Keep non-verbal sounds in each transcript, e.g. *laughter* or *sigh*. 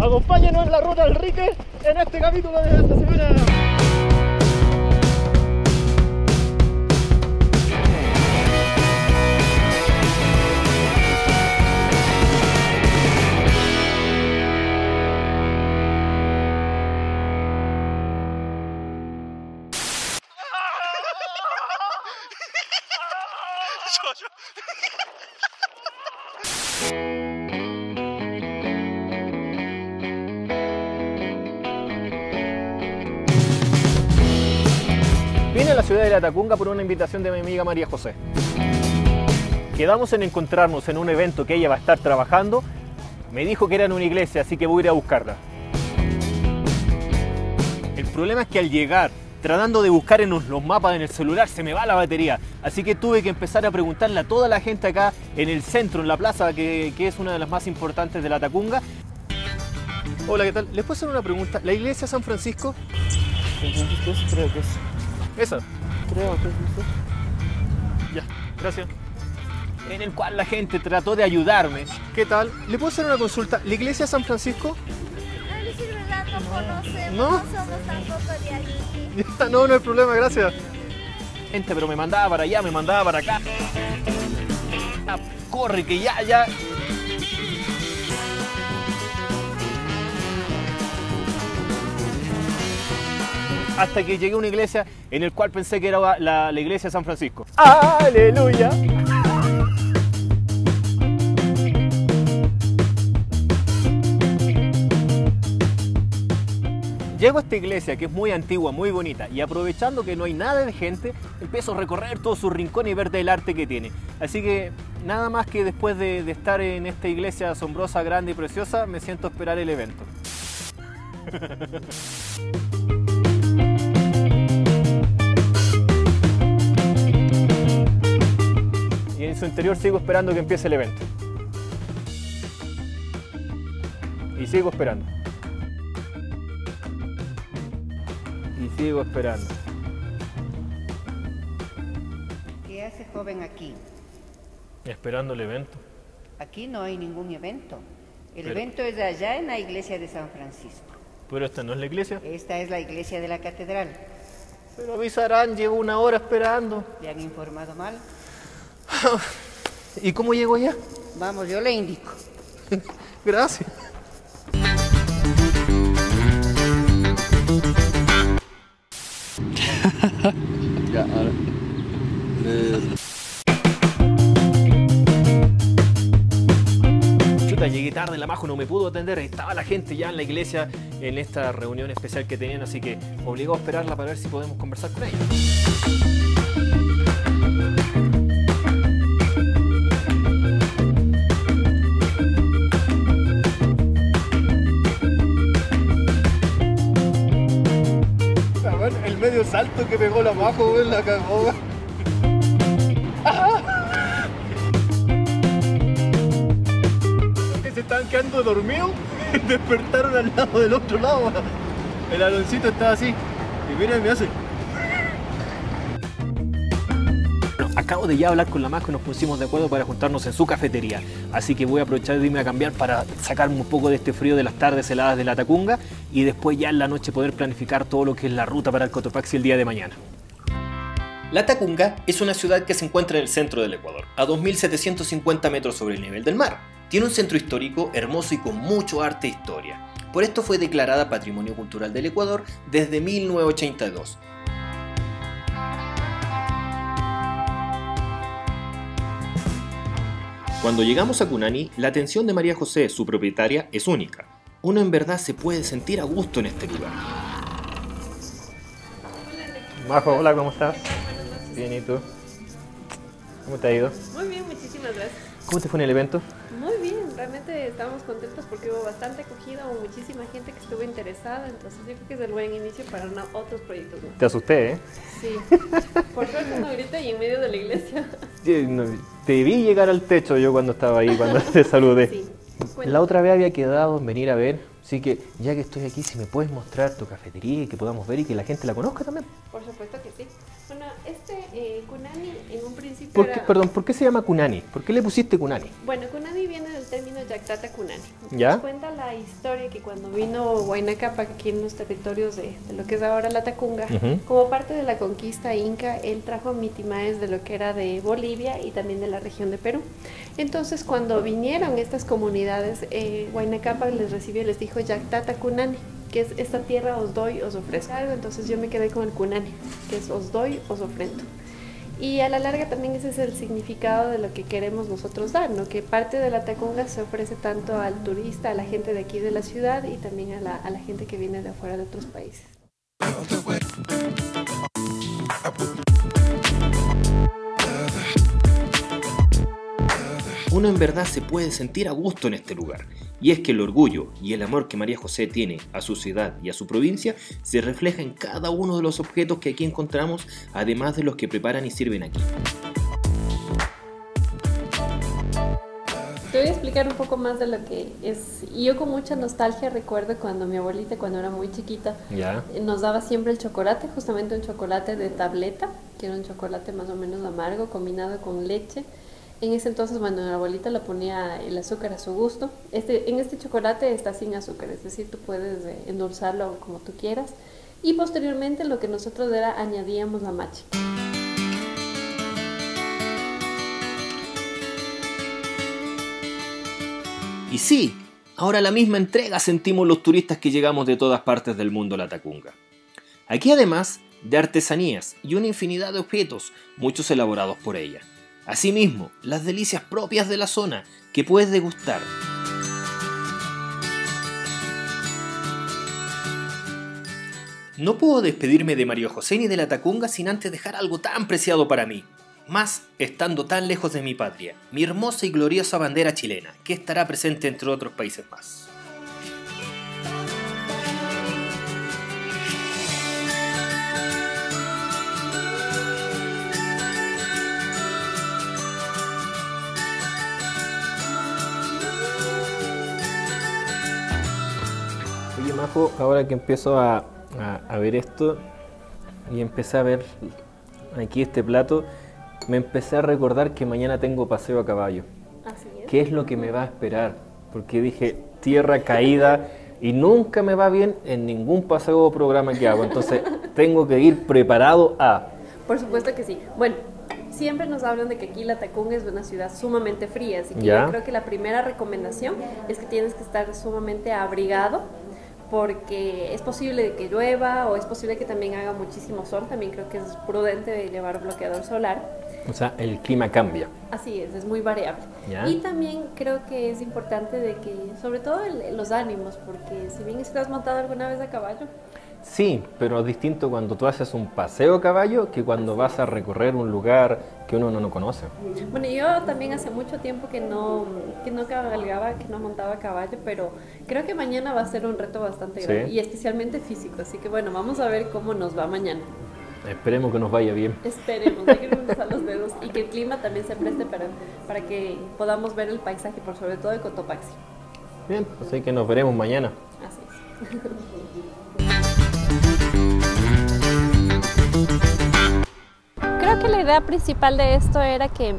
Acompáñenos en la ruta del Rique en este capítulo de esta semana. La ciudad de La Tacunga por una invitación de mi amiga María José. Quedamos en encontrarnos en un evento que ella va a estar trabajando. Me dijo que era en una iglesia, así que voy a ir a buscarla. El problema es que al llegar, tratando de buscar en los mapas en el celular, se me va la batería. Así que tuve que empezar a preguntarle a toda la gente acá en el centro, en la plaza, que, es una de las más importantes de La Tacunga. Hola, ¿qué tal? ¿Les puedo hacer una pregunta? ¿La iglesia San Francisco? Creo que es. Esa. Creo que es eso. Ya, gracias. En el cual la gente trató de ayudarme. ¿Qué tal? ¿Le puedo hacer una consulta? ¿La iglesia San Francisco? Ay, sí, verdad, no conocemos, ¿No? no somos tampoco de aquí. Ya, *laughs* no, no hay problema, gracias. Gente, pero me mandaba para allá, me mandaba para acá. Ah, corre, que ya, ya. Hasta que llegué a una iglesia en el cual pensé que era la, la iglesia de San Francisco. ¡Aleluya! Llego a esta iglesia que es muy antigua, muy bonita, y aprovechando que no hay nada de gente, empiezo a recorrer todo su rincón y ver el arte que tiene. Así que nada más que después de, de estar en esta iglesia asombrosa, grande y preciosa, me siento a esperar el evento. *laughs* interior sigo esperando que empiece el evento. Y sigo esperando. Y sigo esperando. ¿Qué hace joven aquí? Esperando el evento. Aquí no hay ningún evento. El Pero- evento es allá en la iglesia de San Francisco. Pero esta no es la iglesia. Esta es la iglesia de la catedral. Pero avisarán, llevo una hora esperando. ¿Le han informado mal? *laughs* ¿Y cómo llego allá? Vamos, yo le indico. *laughs* Gracias. *laughs* Ya, ahora. Chuta, llegué tarde, la majo no me pudo atender. Estaba la gente ya en la iglesia en esta reunión especial que tenían, así que obligó a esperarla para ver si podemos conversar con ella. Pegó la majo, la cagó. *laughs* se estaban quedando dormidos *laughs* despertaron al lado del otro lado. El aloncito estaba así. Y mira, me hace. Acabo de ya hablar con la Majo y nos pusimos de acuerdo para juntarnos en su cafetería. Así que voy a aprovechar de irme a cambiar para sacarme un poco de este frío de las tardes heladas de la Tacunga y después ya en la noche poder planificar todo lo que es la ruta para el Cotopaxi el día de mañana. La Tacunga es una ciudad que se encuentra en el centro del Ecuador, a 2.750 metros sobre el nivel del mar. Tiene un centro histórico hermoso y con mucho arte e historia. Por esto fue declarada Patrimonio Cultural del Ecuador desde 1982. Cuando llegamos a Cunani, la atención de María José, su propietaria, es única. Uno en verdad se puede sentir a gusto en este lugar. Majo, hola, ¿cómo estás? Bien, ¿y tú? ¿Cómo te ha ido? Muy bien, muchísimas gracias. ¿Cómo te fue en el evento? Realmente estamos contentos porque hubo bastante acogida, hubo muchísima gente que estuvo interesada, entonces yo creo que es el buen inicio para una- otros proyectos más. Te asusté, ¿eh? Sí, por suerte no ahorita y en medio de la iglesia. *laughs* Sí, no, Te vi llegar al techo yo cuando estaba ahí, cuando *laughs* te saludé. Sí. La otra vez había quedado en venir a ver, así que ya que estoy aquí, si me puedes mostrar tu cafetería y que podamos ver y que la gente la conozca también. Por supuesto que sí. Bueno, este eh, Kunani en un principio ¿Por qué, era... perdón, ¿por qué se llama Kunani? ¿Por qué le pusiste Kunani? Bueno, Kunani Yactata Cunani. ¿Ya? Nos cuenta la historia que cuando vino Huayna Capac aquí en los territorios de, de lo que es ahora la Tacunga, como parte de la conquista inca, él trajo mitimaes de lo que era de Bolivia y también de la región de Perú. Entonces, cuando vinieron estas comunidades, eh, les recibió y les dijo Yactata Cunani, que es esta tierra os doy, os ofrezco. Entonces yo me quedé con el Cunani, que es os doy, os ofrendo. Y a la larga también ese es el significado de lo que queremos nosotros dar, ¿no? que parte de la Tacunga se ofrece tanto al turista, a la gente de aquí de la ciudad y también a la, a la gente que viene de afuera de otros países. Uno en verdad se puede sentir a gusto en este lugar, y es que el orgullo y el amor que María José tiene a su ciudad y a su provincia se refleja en cada uno de los objetos que aquí encontramos, además de los que preparan y sirven aquí. Te voy a explicar un poco más de lo que es. Y yo con mucha nostalgia recuerdo cuando mi abuelita, cuando era muy chiquita, nos daba siempre el chocolate, justamente un chocolate de tableta, que era un chocolate más o menos amargo combinado con leche. En ese entonces, bueno, la abuelita le ponía el azúcar a su gusto. Este, en este chocolate está sin azúcar, es decir, tú puedes eh, endulzarlo como tú quieras. Y posteriormente lo que nosotros era añadíamos la machi. Y sí, ahora la misma entrega sentimos los turistas que llegamos de todas partes del mundo a la Tacunga. Aquí además de artesanías y una infinidad de objetos, muchos elaborados por ella. Asimismo, las delicias propias de la zona que puedes degustar. No puedo despedirme de Mario José ni de la Tacunga sin antes dejar algo tan preciado para mí. Más estando tan lejos de mi patria, mi hermosa y gloriosa bandera chilena, que estará presente entre otros países más. Majo, ahora que empiezo a, a- a ver esto y empecé a ver aquí este plato, me empecé a recordar que mañana tengo paseo a caballo. Así es. ¿Qué es lo que me va a esperar? Porque dije, tierra caída y nunca me va bien en ningún paseo o programa que hago. Entonces *laughs* tengo que ir preparado a... Por supuesto que sí. Bueno, siempre nos hablan de que aquí la Tacunga es una ciudad sumamente fría, así que Ya. yo creo que la primera recomendación es que tienes que estar sumamente abrigado porque es posible que llueva o es posible que también haga muchísimo sol, también creo que es prudente llevar bloqueador solar. O sea, el clima cambia. Así es, es muy variable. Ya. Y también creo que es importante de que, sobre todo el- los ánimos, porque si bien estás montado alguna vez a caballo, Sí, pero es distinto cuando tú haces un paseo a caballo que cuando vas a recorrer un lugar que uno no, no conoce. Bueno, yo también hace mucho tiempo que no, que no cabalgaba, que no montaba a caballo, pero creo que mañana va a ser un reto bastante Sí. grande y especialmente físico. Así que bueno, vamos a ver cómo nos va mañana. Esperemos que nos vaya bien. Esperemos, hay que cruzar los dedos y que el clima también se preste para, para que podamos ver el paisaje, por sobre todo de Cotopaxi. Bien, así que nos veremos mañana. Así es. *laughs* Creo que la idea principal de esto era que,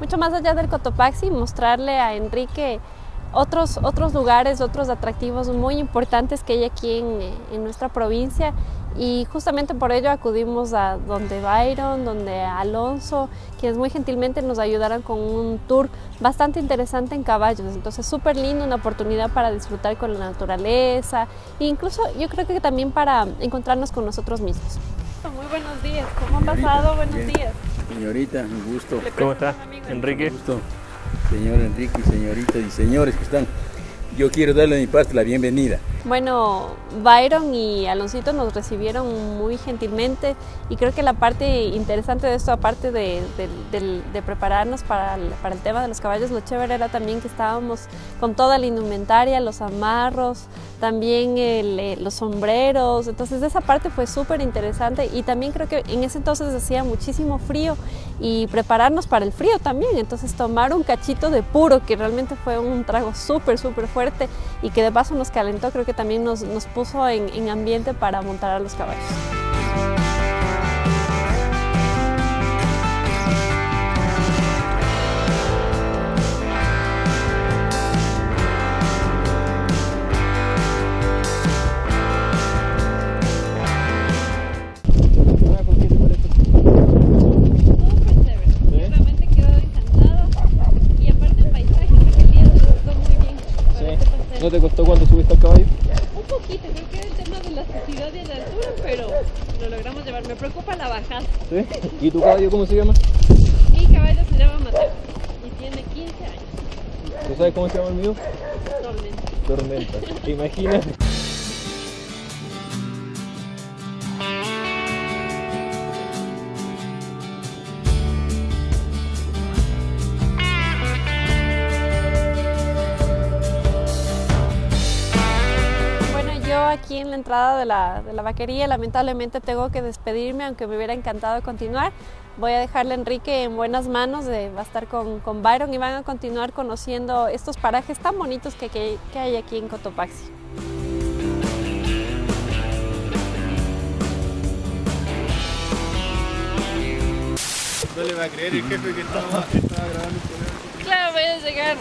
mucho más allá del Cotopaxi, mostrarle a Enrique otros, otros lugares, otros atractivos muy importantes que hay aquí en, en nuestra provincia y justamente por ello acudimos a donde Byron, donde Alonso, quienes muy gentilmente nos ayudaron con un tour bastante interesante en caballos. Entonces súper lindo, una oportunidad para disfrutar con la naturaleza e incluso yo creo que también para encontrarnos con nosotros mismos. Muy buenos días, ¿cómo han pasado? Buenos bien. días. Señorita, un gusto. ¿Cómo está, Enrique? Un gusto. Señor Enrique señorita y señores que están. Yo quiero darle de mi parte la bienvenida. Bueno, Byron y Aloncito nos recibieron muy gentilmente y creo que la parte interesante de esto, aparte de, prepararnos para el, tema de los caballos, lo chévere era también que estábamos con toda la indumentaria, los amarros, también eh, los sombreros, entonces esa parte fue súper interesante y también creo que en ese entonces hacía muchísimo frío y prepararnos para el frío también, entonces tomar un cachito de puro, que realmente fue un trago súper, súper fuerte y que de paso nos calentó, creo que también nos, nos puso en, en ambiente para montar a los caballos. ¿Sí? ¿Y tu caballo cómo se llama? Mi caballo se llama Mateo y tiene 15 años. ¿Tú sabes cómo se llama el mío? Tormenta. Tormenta. ¿Te aquí en la entrada de la, de la vaquería lamentablemente tengo que despedirme, aunque me hubiera encantado continuar. Voy a dejarle a Enrique en buenas manos, de, va a estar con, con Byron y van a continuar conociendo estos parajes tan bonitos que, que- que hay aquí en Cotopaxi. No le va a creer el jefe que estaba, estaba grabando el programa. Claro, voy a llegar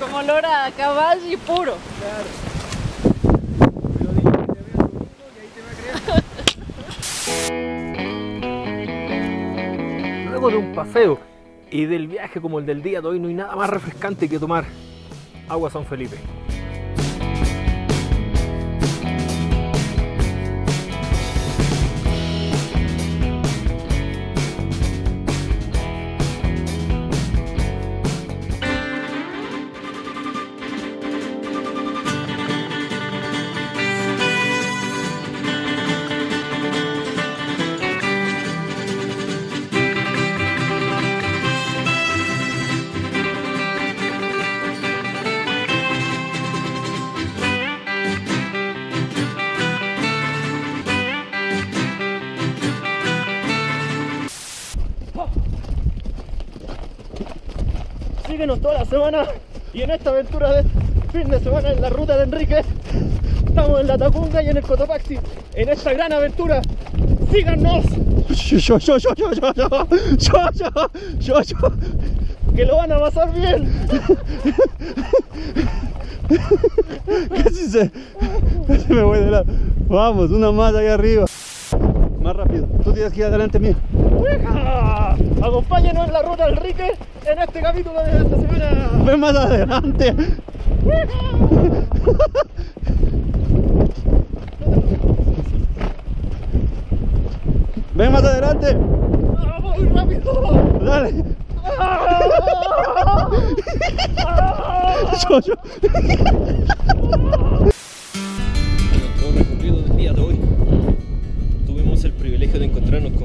como olor a caballo y puro. Pero Luego de un paseo. Y del viaje como el del día de hoy, no hay nada más refrescante que tomar. Agua San Felipe. Toda la semana y en esta aventura de fin de semana en la ruta de Enrique. Estamos en la Tacunga y en el Cotopaxi en esta gran aventura. ¡Síganos! Yo, yo, yo, yo, yo, yo, yo, yo, yo, que lo van a pasar bien. Casi se, casi me voy de lado. Vamos, una más ahí arriba. Más rápido. Tú tienes que ir adelante mío. ¡Ueja! Acompáñenos en la ruta de Enrique en este capítulo de esta semana. Ven más adelante. Ven más adelante. ¡Vamos, muy rápido! Dale. Yo, yo. nuestro recorrido del día de hoy tuvimos el privilegio de encontrarnos con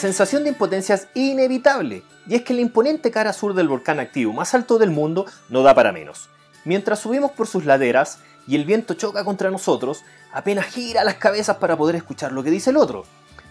sensación de impotencia es inevitable, y es que la imponente cara sur del volcán activo más alto del mundo no da para menos. Mientras subimos por sus laderas y el viento choca contra nosotros, apenas gira las cabezas para poder escuchar lo que dice el otro.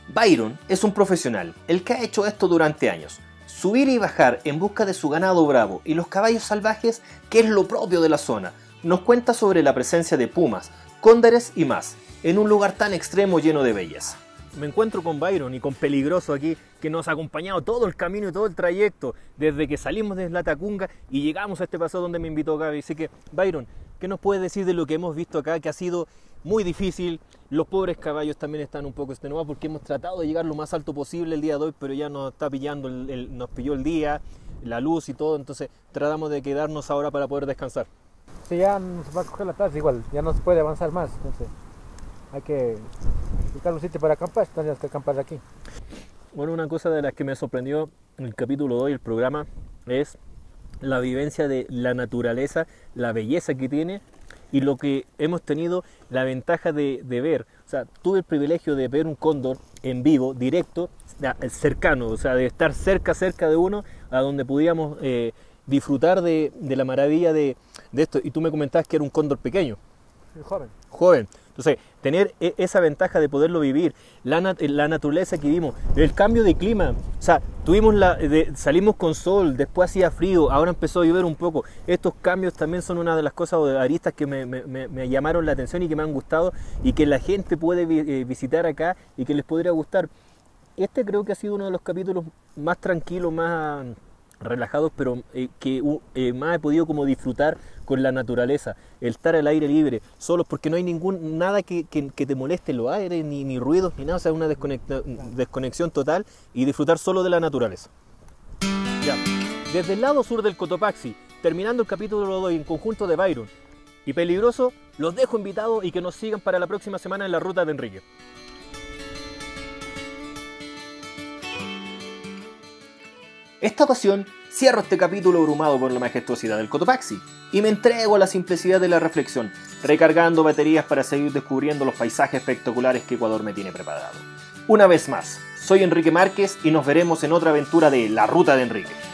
Byron es un profesional, el que ha hecho esto durante años. Subir y bajar en busca de su ganado bravo y los caballos salvajes, que es lo propio de la zona, nos cuenta sobre la presencia de pumas, cóndores y más, en un lugar tan extremo lleno de belleza. Me encuentro con Byron y con Peligroso aquí, que nos ha acompañado todo el camino y todo el trayecto, desde que salimos de la Tacunga y llegamos a este paseo donde me invitó Gaby. Así que, Byron, ¿qué nos puedes decir de lo que hemos visto acá, que ha sido muy difícil? Los pobres caballos también están un poco extenuados porque hemos tratado de llegar lo más alto posible el día de hoy, pero ya nos está pillando, el- nos pilló el día, la luz y todo, entonces tratamos de quedarnos ahora para poder descansar. Si ya nos va a coger la tarde, igual, ya no se puede avanzar más. Entonces, hay que buscar un sitio para acampar. Tenemos que acampar aquí. Bueno, una cosa de las que me sorprendió en el capítulo de hoy, el programa, es la vivencia de la naturaleza, la belleza que tiene y lo que hemos tenido la ventaja de, de ver. O sea, tuve el privilegio de ver un cóndor en vivo, directo, cercano, o sea, de estar cerca, cerca de uno, a donde podíamos eh, disfrutar de, de la maravilla de, de esto. Y tú me comentabas que era un cóndor pequeño, joven. joven. Entonces, tener e- esa ventaja de poderlo vivir, la, la naturaleza que vimos, el cambio de clima, o sea, tuvimos la, salimos con sol, después hacía frío, ahora empezó a llover un poco. Estos cambios también son una de las cosas o de aristas que me, llamaron la atención y que me han gustado y que la gente puede eh, visitar acá y que les podría gustar. Este creo que ha sido uno de los capítulos más tranquilos, más relajados, pero eh, que eh, más he podido como disfrutar con la naturaleza, el estar al aire libre, solos, porque no hay ningún nada que, que- te moleste los aires, ni, ni ruidos, ni nada, o sea, una desconexión total y disfrutar solo de la naturaleza. Ya. Desde el lado sur del Cotopaxi, terminando el capítulo 2 en conjunto de Byron y Peligroso, los dejo invitados y que nos sigan para la próxima semana en la ruta de Enrique. Esta ocasión cierro este capítulo abrumado por la majestuosidad del Cotopaxi y me entrego a la simplicidad de la reflexión, recargando baterías para seguir descubriendo los paisajes espectaculares que Ecuador me tiene preparado. Una vez más, soy Enrique Márquez y nos veremos en otra aventura de La Ruta de Enrique.